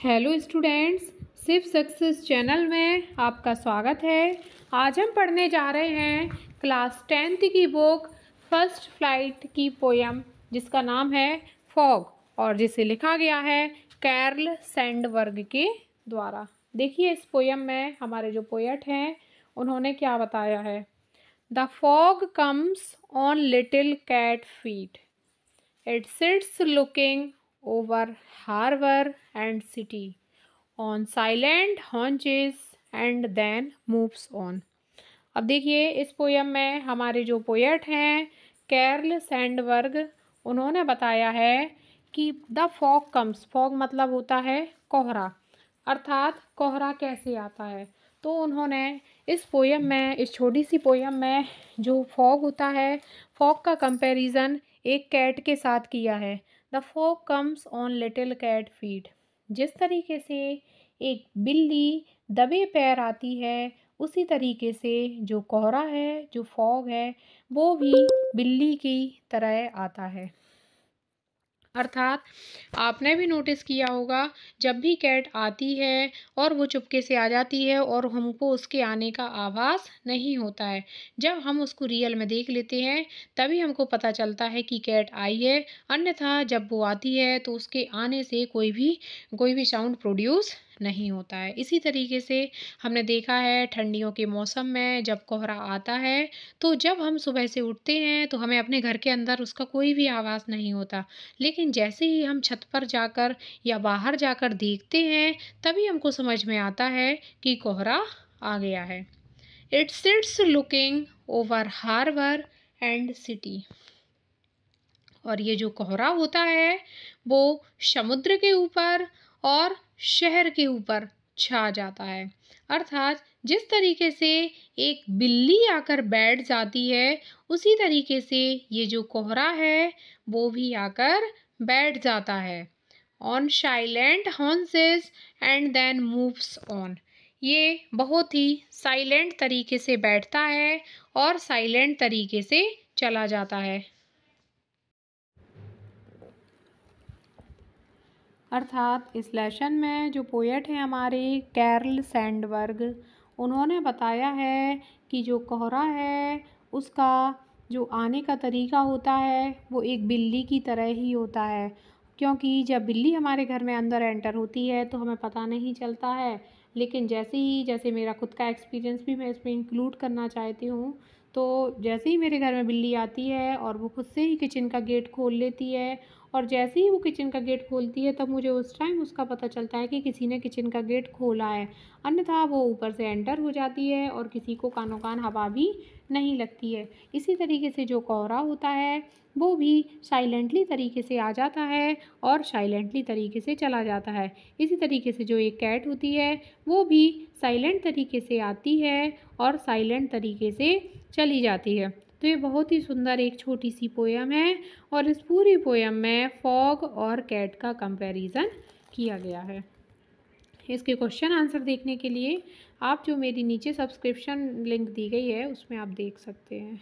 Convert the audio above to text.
Hello students, सिर्फ़ success channel में आपका स्वागत है। आज हम पढ़ने जा रहे हैं क्लास टेंथ की बुक, फ़र्स्ट फ़्लाइट की पोयम, जिसका नाम है फॉग, और जिसे लिखा गया है कैरल सैंडवर्ग के द्वारा। देखिए इस पोयम में हमारे जो पोएट हैं, उन्होंने क्या बताया है। The fog comes on little cat feet. It sits looking over harbor and city. On silent haunches and then moves on. अब देखिए, इस पोयम में हमारे जो पोएट हैं कैरल सैंडवर्ग उन्होंने बताया है कि द फॉग कम्स फॉग मतलब होता है कोहरा। अर्थात कोहरा कैसे आता है? तो उन्होंने इस पोयम में, इस छोटी सी पोयम में जो फॉग होता है फॉग का कंपैरिजन एक कैट के साथ किया है। The fog comes on little cat feet. जिस तरीके से एक बिल्ली दबे पैर आती है, उसी तरीके से जो कोहरा है, जो फॉग है, वो भी बिल्ली की तरह आता है। अर्थात आपने भी नोटिस किया होगा, जब भी कैट आती है और वो चुपके से आ जाती है और हमको उसके आने का आवाज़ नहीं होता है। जब हम उसको रियल में देख लेते हैं, तभी हमको पता चलता है कि कैट आई है। अन्यथा जब वो आती है तो उसके आने से कोई भी कोई भी साउंड प्रोड्यूस नहीं होता है। इसी तरीके से हमने देखा है ठंडियों के मौसम में जब कोहरा आता है तो जब हम सुबह से उठते हैं तो हमें अपने घर के अंदर उसका कोई भी आवाज़ नहीं होता। लेकिन जैसे ही हम छत पर जाकर या बाहर जाकर देखते हैं, तभी हमको समझ में आता है कि कोहरा आ गया है। It sits looking over harbour and city और ये जो कोहरा होता है, वो समुद्र के ऊपर और शहर के ऊपर छा जाता है। अर्थात जिस तरीके से एक बिल्ली आकर बैठ जाती है, उसी तरीके से ये जो कोहरा है, वो भी आकर बैठ जाता है। On silent haunches and then moves on ये बहुत ही साइलेंट तरीके से बैठता है और साइलेंट तरीके से चला जाता है। अर्थात इस लेशन में जो पोएट हैं हमारे कैरल सैंडवर्ग उन्होंने बताया है कि जो कोहरा है, उसका जो आने का तरीका होता है, वो एक बिल्ली की तरह ही होता है। क्योंकि जब बिल्ली हमारे घर में अंदर एंटर होती है तो हमें पता नहीं चलता है। लेकिन जैसे ही, जैसे मेरा खुद का एक्सपीरियंस भी मैं इसमें इंक्लूड करना चाहती हूँ तो जैसे ही मेरे घर में बिल्ली आती है और वो खुद से ही किचन का गेट खोल लेती है और जैसे ही वो किचन का गेट खोलती है, तब मुझे उस टाइम उसका पता चलता है कि किसी ने किचन का गेट खोला है। अन्यथा वो ऊपर से एंटर हो जाती है और किसी को कानों कान हवा भी नहीं लगती है। इसी तरीके से जो कोहरा होता है, वो भी साइलेंटली तरीके से आ जाता है और साइलेंटली तरीके से चला जाता है। इसी तरीके से जो एक कैट होती है, वो भी साइलेंट तरीके से आती है और साइलेंट तरीके से चली जाती है। तो ये बहुत ही सुंदर एक छोटी सी पोयम है और इस पूरी पोयम में फॉग और कैट का कंपैरिजन किया गया है। इसके क्वेश्चन आंसर देखने के लिए आप जो मेरी नीचे सब्सक्रिप्शन लिंक दी गई है, उसमें आप देख सकते हैं।